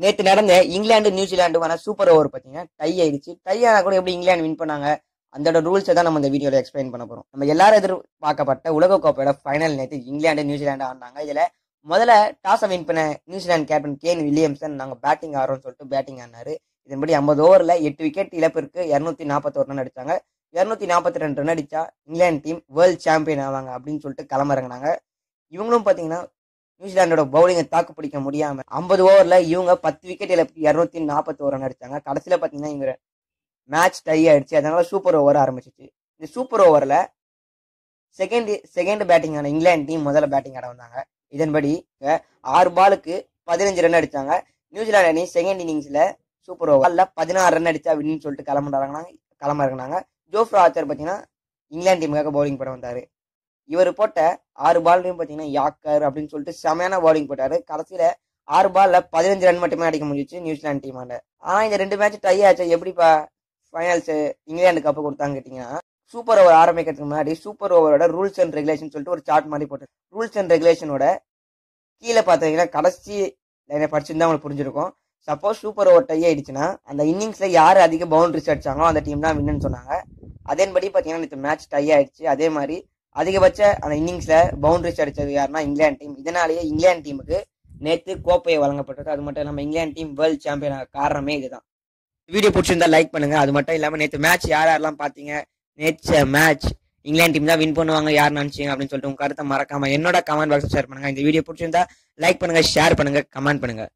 நேற்று நடந்த இங்கிலாந்து நியூசிலாண்டுக்கான சூப்பர் ஓவர் பார்த்தீங்கன்னா டை ஆயிடுச்சு. டை ஆனால் கூட எப்படி இங்கிலாந்து வின் பண்ணாங்க? அந்தோட ரூல்ஸை தான் நம்ம இந்த வீடியோல எக்ஸ்பிளைன் பண்ண போறோம். நம்ம எல்லாரும் எதிர்பார்க்கப்பட்ட உலக கோப்பையோட ஃபைனல் நேற்று இங்கிலாந்து நியூசிலாந்து ஆடினாங்க. இதுல முதல்ல டாஸை வின் பண்ண New Zealand captain Kane Williamson நாங்கள் பேட்டிங் ஆடுறோம்னு சொல்லிட்டு பேட்டிங் ஆடினாரு. இதன்படி ஐம்பது ஓவரில் எட்டு விக்கெட் இழப்பிற்கு இரநூத்தி நாற்பத்தோரு ரன் அடித்தாங்க இரநூத்தி நாற்பத்தி ரெண்டு ரன் அடித்தா இங்கிலாந்து டீம் வேர்ல்ட் சாம்பியன் ஆவாங்க அப்படின்னு சொல்லிட்டு கிளம்பறங்கினாங்க இவங்களும் பார்த்தீங்கன்னா நியூசிலாண்டோட பவுலிங்கை தாக்கு பிடிக்க முடியாம ஐம்பது ஓவர்ல இவங்க பத்து விக்கெட் இழப்பு இருநூத்தி நாற்பத்தி ஓவர் ரன் அடிச்சாங்க கடைசியில பாத்தீங்கன்னா இவங்க மேட்ச் டை ஆயிடுச்சு. அதனால சூப்பர் ஓவர் ஆரம்பிச்சிச்சு. இந்த சூப்பர் ஓவர்ல செகண்ட் செகண்ட் பேட்டிங் ஆன இங்கிலாந்து டீம் முதல்ல பேட்டிங் ஆட வந்தாங்க. இதன்படி ஆறு பாலுக்கு பதினஞ்சு ரன் அடிச்சாங்க. நியூசிலாந்து அணி செகண்ட் இன்னிங்ஸ்ல சூப்பர் ஓவர்ல பதினாறு ரன் அடிச்சா வின்னு சொல்லிட்டு கிளம்புறாங்க கிளம்ப இறங்கினாங்க. ஜோஃப்ரா ஆச்சர் பார்த்தீங்கன்னா இங்கிலாந்து டீமுக்காக பவுலிங் போட வந்தார். இவர் போட்ட ஆறு பால்லையும் பார்த்தீங்கன்னா யாக்கர் அப்படின்னு சொல்லிட்டு செமையான பவுலிங் போட்டார். கடைசியில் ஆறு பாலில் பதினஞ்சு ரன் மட்டுமே அடிக்க முடிஞ்சிச்சு நியூசிலாந்து டீமால ஆனால் இந்த ரெண்டு மேட்ச் டை ஆச்சு. எப்படிப்பா ஃபைனல்ஸ் இங்கிலாந்து கப்பு கொடுத்தாங்க கேட்டிங்கன்னா சூப்பர் ஓவர் ஆரம்பிக்கிறதுக்கு முன்னாடி சூப்பர் ஓவரோட ரூல்ஸ் அண்ட் ரெகுலேஷன் சொல்லிட்டு ஒரு சார்ட் மாதிரி போட்டு ரூல்ஸ் அண்ட் ரெகுலேஷனோட கீழே பார்த்தீங்கன்னா கடைசி லைனை படிச்சுருந்தா உங்களுக்கு புரிஞ்சிருக்கும். சப்போஸ் சூப்பர் ஓவர் டை ஆயிடுச்சுன்னா அந்த இன்னிங்ஸில் யார் அதிக பவுண்டரிஸ் அடிச்சாங்களோ அந்த டீம் தான் வின்னு சொன்னாங்க. அதேபடி பார்த்தீங்கன்னா நேற்று மேட்ச் டை ஆயிடுச்சு. அதே மாதிரி அதிகபட்ச அந்த இன்னிங்ஸ்ல பவுண்டரிஸ் அடிச்சது யாருன்னா இங்கிலாந்து டீம் இதனாலேயே இங்கிலாந்து டீமுக்கு நேற்று கோப்பையை வழங்கப்பட்டது அது மட்டும் இல்லாமல் இங்கிலாந்து டீம் வேர்ல்ட் சாம்பியன் காரணமே இதுதான். வீடியோ பிடிச்சிருந்தா லைக் பண்ணுங்க. அது மட்டும் இல்லாமல் நேற்று மேட்ச் யார் யாரெல்லாம் பார்த்தீங்க நேற்று மேட்ச் இங்கிலாந்து டீம் தான் வின் பண்ணுவாங்க. யார் நினைச்சீங்க அப்படின்னு சொல்லிட்டு உங்க கருத்தை மறக்காம என்னோட கமெண்ட் பாக்ஸ் ஷேர் பண்ணுங்க. இந்த வீடியோ பிடிச்சிருந்தா லைக் பண்ணுங்க ஷேர் பண்ணுங்க கமெண்ட் பண்ணுங்க.